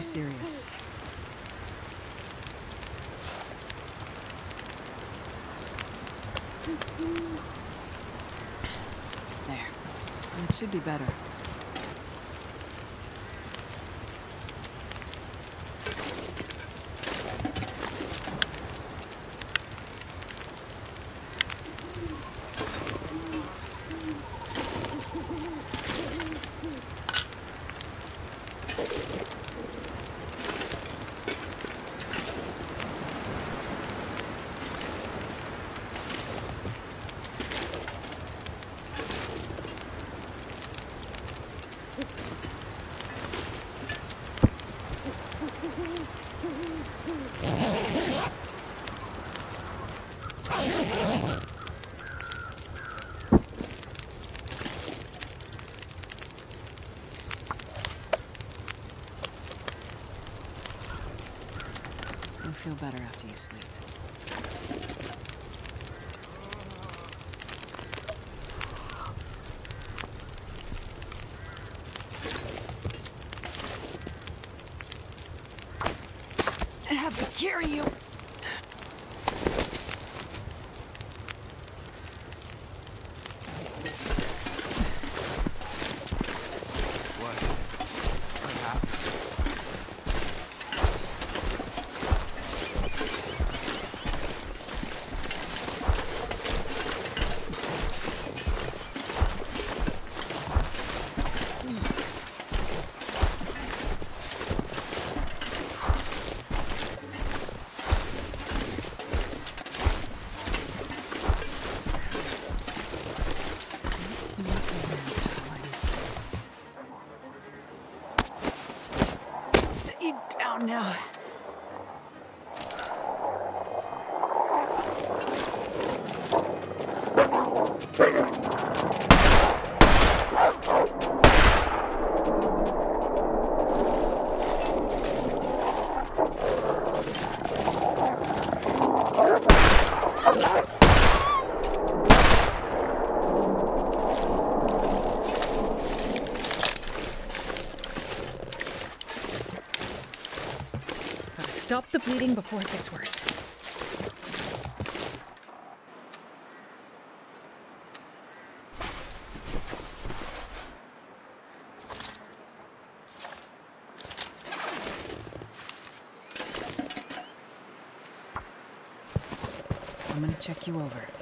Serious. There. It should be better. You sleep. I have to carry you. Stop the bleeding before it gets worse. I'm gonna check you over.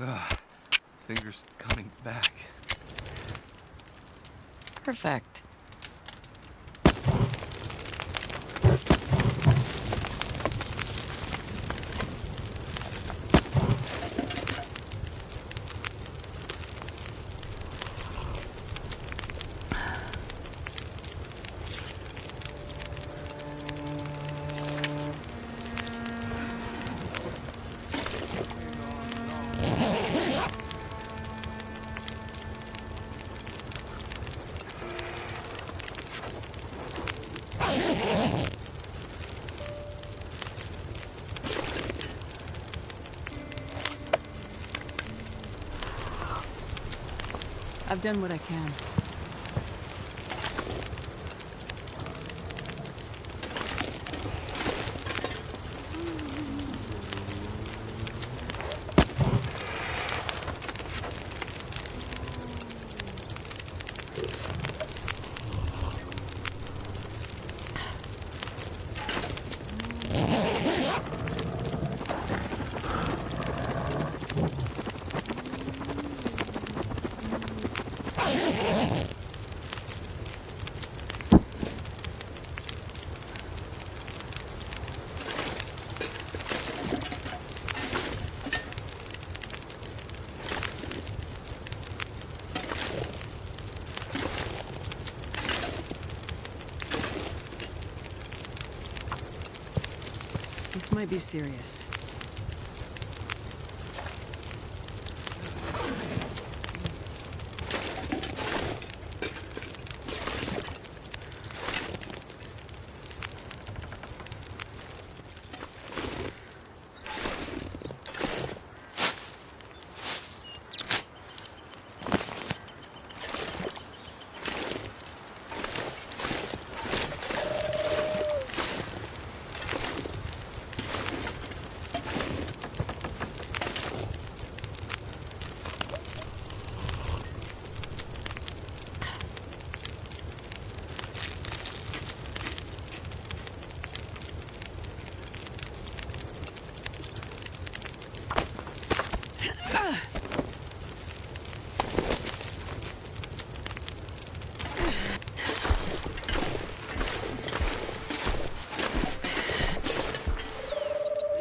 Ugh, fingers coming back. Perfect. Done what I can. Might be serious.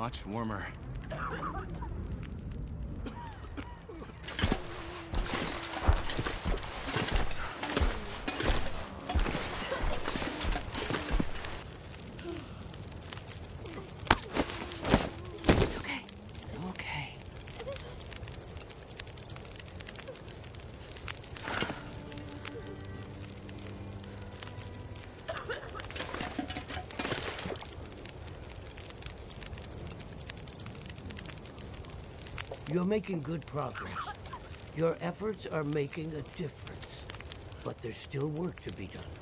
much warmer. You're making good progress. Your efforts are making a difference. But there's still work to be done.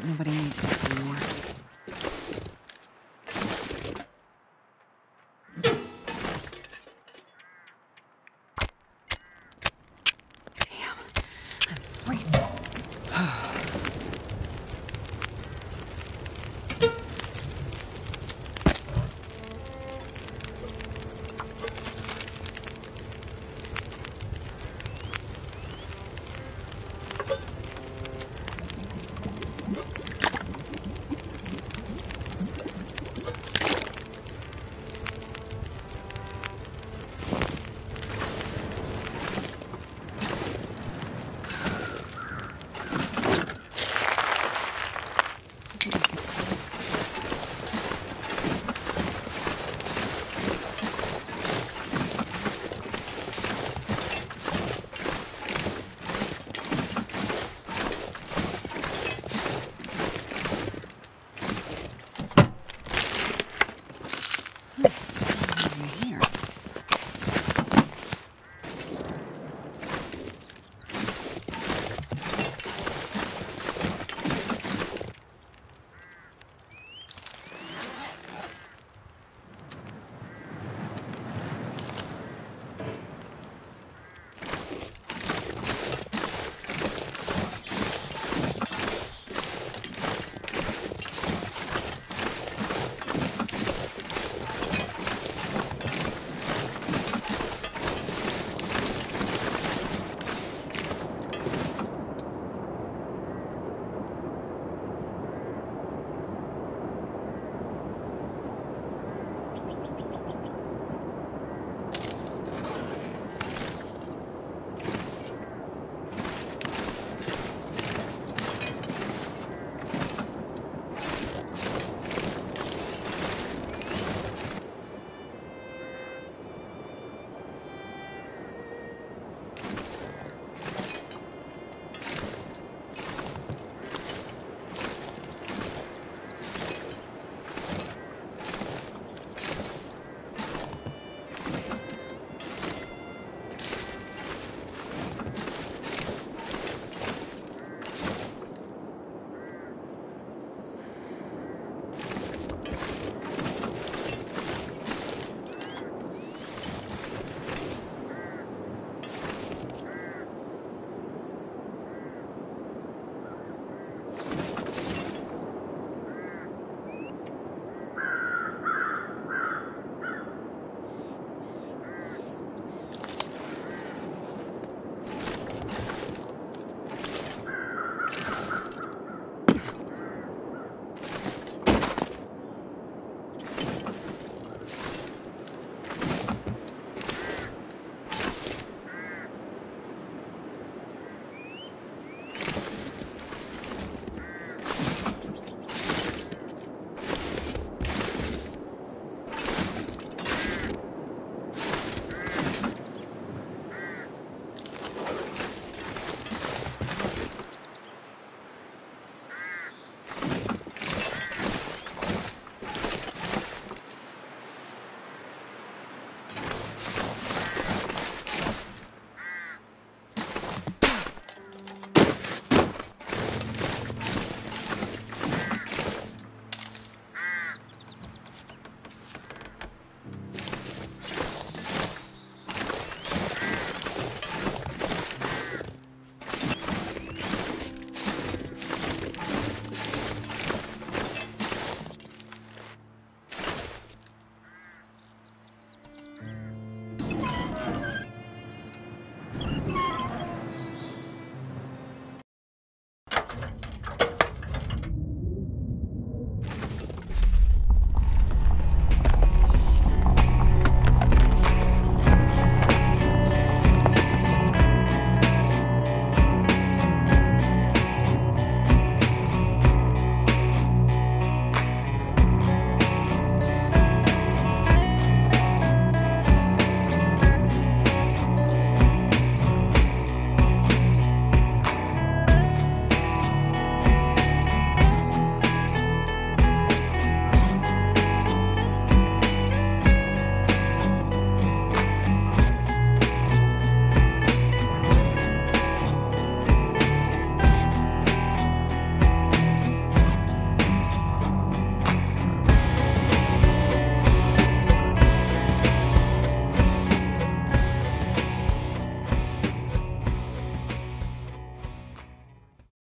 Hope nobody needs this anymore.